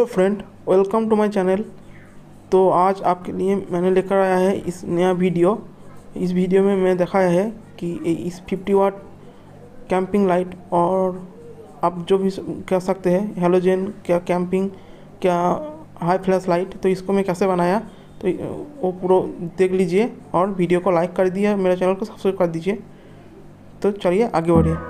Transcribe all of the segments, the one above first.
Hello friend, welcome to my channel. तो आज आपके लिए मैंने लेकर आया है इस नया वीडियो। इस वीडियो में मैं दिखाया है कि इस 50 वाट कैंपिंग लाइट और आप जो भी कह सकते हैं हेलोजन क्या कैंपिंग क्या हाई फ्लैश लाइट तो इसको मैं कैसे बनाया तो वो पूरा देख लीजिए और वीडियो को लाइक कर दिए मेरे चैनल को सब्सक्राइब कर दीजिए। तो चलिए आगे बढ़िए।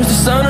turns to sun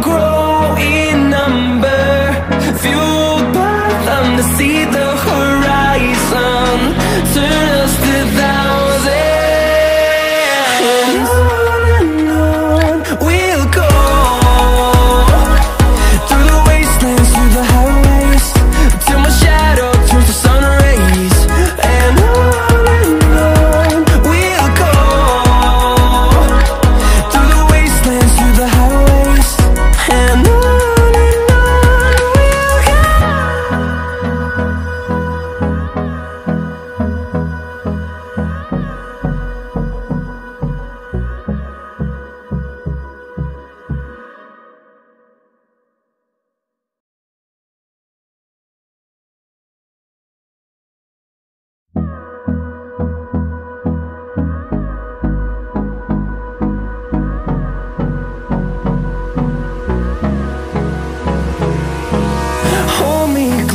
grow.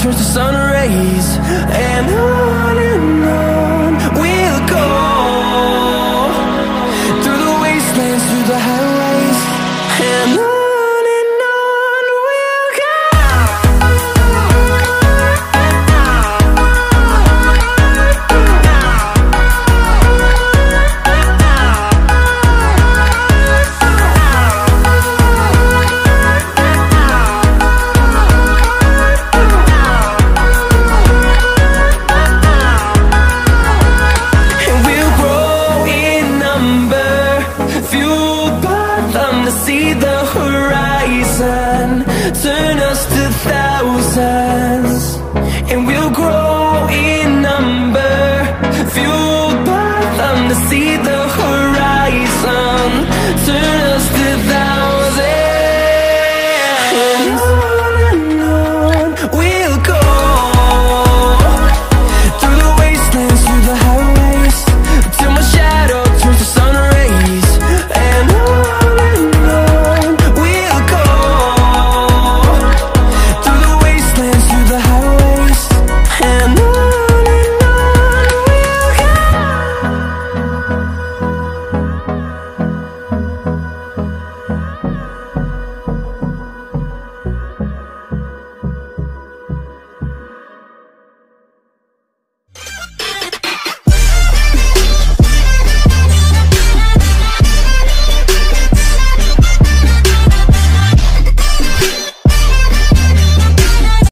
turns to sun rays and on just a thousand, and we'll grow.